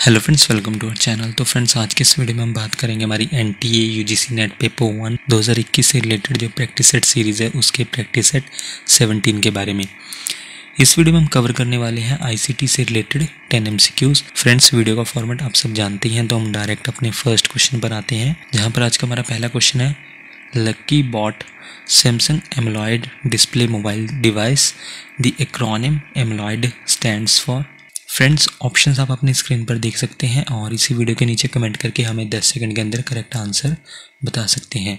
Hello friends welcome to our channel तो friends आज के इस वीडियो में हम बात करेंगे हमारी N T A U G C net paper one दो हज़ार इक्कीस से रिलेटेड जो प्रैक्टिस सेट सीरीज़ है, उसके प्रैक्टिस सेट सेवनटीन के बारे में। इस वीडियो में हम कवर करने वाले हैं आईसीटी से related ten M friends video का फॉर्मेट आप सब जानते हैं तो हम डायरेक्ट अपने फ़र्स्ट क्वेश्चन पर आते हैं, जहाँ पर आज का हमारा पहला क्वेश्चन है lucky bot Samsung AMOLED display mobile device the acronym AMOLED stands for friends options आप अपनी स्क्रीन पर देख सकते हैं और इसी वीडियो के नीचे कमेंट करके हमें 10 सेकंड के अंदर करेक्ट आंसर बता सकते हैं।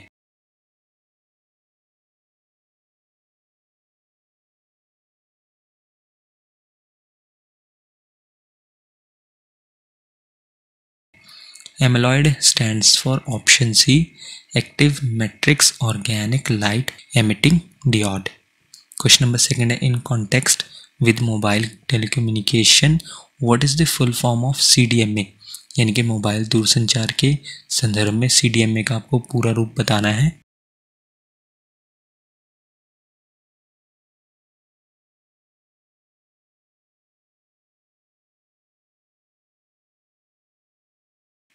AMOLED stands for option C active matrix organic light emitting diode question number second है in context with mobile telecommunication what is the full form of C D M A यानी कि mobile दूरसंचार के संदर्भ में सी डी एम ए का आपको पूरा रूप बताना है।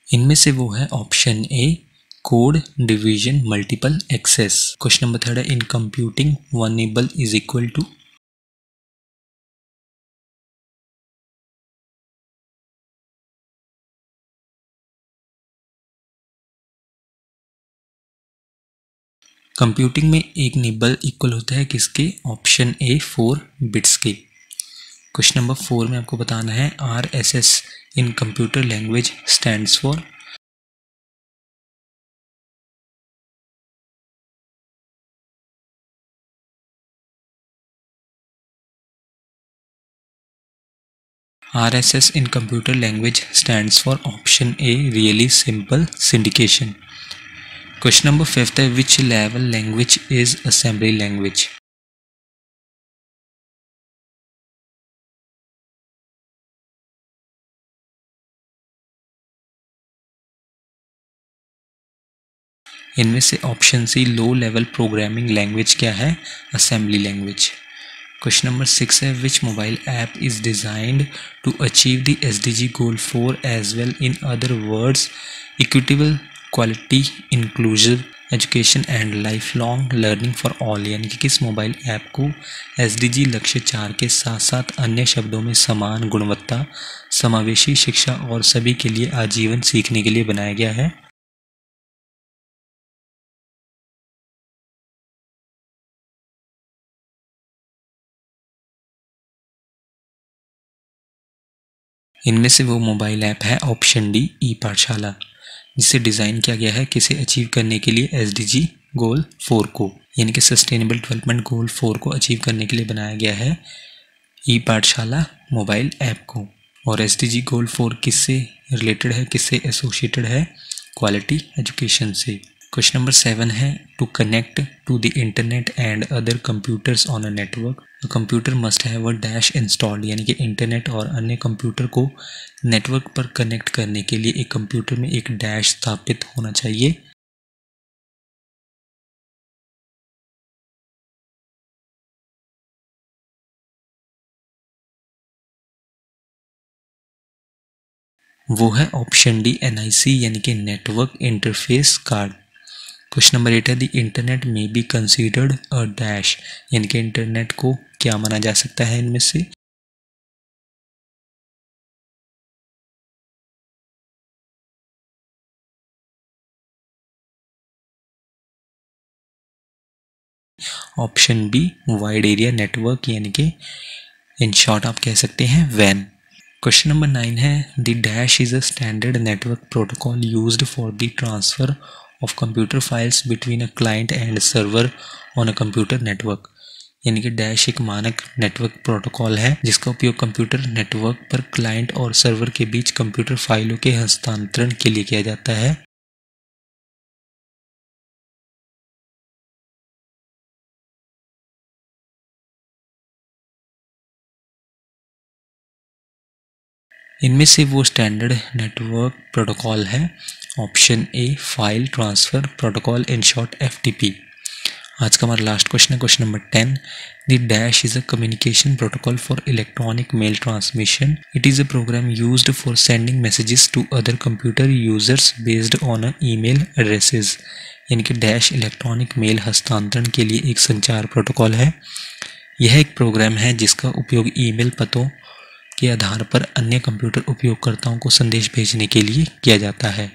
इनमें से वो है option A code division multiple access question number third है in computing one nibble is equal to computing में एक निबल इक्वल होता है किसके? ऑप्शन ए फोर बिट्स के। क्वेश्चन नंबर फोर में आपको बताना है R S S in computer language stands for R S S in computer language stands for option A really simple syndication Question number fifth which level language is assembly language? इनमें से option C low level programming language क्या है? Assembly language question number six है which mobile app is designed to achieve the S D G goal four as well in other words equitable quality inclusive education and life long learning for all यानी कि किस mobile app को S D G लक्ष्य चार के साथ साथ अन्य शब्दों में समान गुणवत्ता, समावेशी शिक्षा और सभी के लिए आजीवन सीखने के लिए बनाया गया है? इनमें से वो मोबाइल ऐप है ऑप्शन डी ई पाठशाला, जिसे डिज़ाइन किया गया है किसे अचीव करने के लिए एसडीजी गोल फोर को, यानी कि सस्टेनेबल डेवलपमेंट गोल फोर को अचीव करने के लिए बनाया गया है ई पाठशाला मोबाइल ऐप को। और एसडीजी गोल फोर किससे रिलेटेड है, किससे एसोसिएटेड है? क्वालिटी एजुकेशन से। क्वेश्चन नंबर सेवन है to connect to the internet and other computers on a network computer must have a dash installed यानी कि इंटरनेट और अन्य कंप्यूटर को नेटवर्क पर कनेक्ट करने के लिए एक कंप्यूटर में एक डैश स्थापित होना चाहिए। वो है ऑप्शन डी एनआईसी यानी कि network interface card question number eight है दी इंटरनेट में बी कंसिडर्ड अ डैश यानी कि इंटरनेट को क्या माना जा सकता है इनमें से? Option B wide area network यानी कि इन शॉर्ट आप कह सकते हैं वैन क्वेश्चन नंबर नाइन है the dash is a standard network protocol used for the transfer of computer files between a client and server on a computer network. यानी कि डैश एक मानक नेटवर्क प्रोटोकॉल है, जिसका उपयोग कंप्यूटर नेटवर्क पर client और सर्वर के बीच कंप्यूटर फाइलों के हस्तांतरण के लिए किया जाता है। इनमें से वो स्टैंडर्ड नेटवर्क प्रोटोकॉल है option A, file transfer protocol in short FTP आज का हमारा लास्ट क्वेश्चन है question number ten the dash is a communication protocol for electronic mail transmission it is a program used for sending messages to other computer users based on email addresses यानी कि dash electronic mail हस्तांतरण के लिए एक संचार protocol है। यह एक प्रोग्राम है जिसका उपयोग ईमेल पतों के आधार पर अन्य कंप्यूटर उपयोगकर्ताओं को संदेश भेजने के लिए किया जाता है।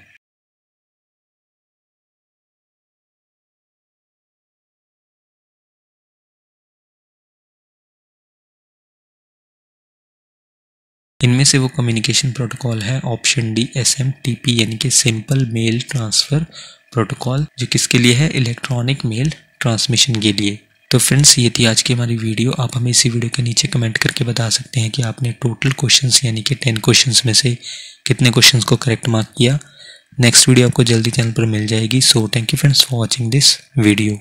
इनमें से वो कम्युनिकेशन प्रोटोकॉल है option D S M T P यानी कि सिंपल मेल ट्रांसफ़र प्रोटोकॉल जो किसके लिए है? इलेक्ट्रॉनिक मेल ट्रांसमिशन के लिए। तो फ्रेंड्स ये थी आज की हमारी वीडियो आप हमें इसी वीडियो के नीचे कमेंट करके बता सकते हैं कि आपने टोटल क्वेश्चंस यानी कि टेन क्वेश्चंस में से कितने क्वेश्चंस को करेक्ट मार्क किया। नेक्स्ट वीडियो आपको जल्दी चैनल पर मिल जाएगी। So thank you friends for watching this video